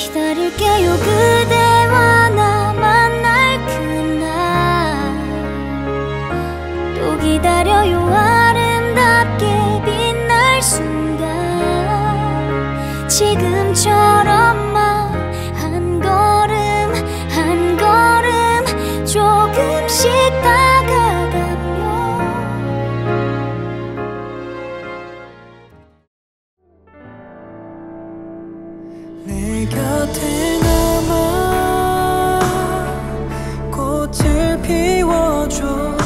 기다릴게요. 그대와 나 만날 그날. 또 기다려요. 아름답게 빛날 순간. 지금처럼 control.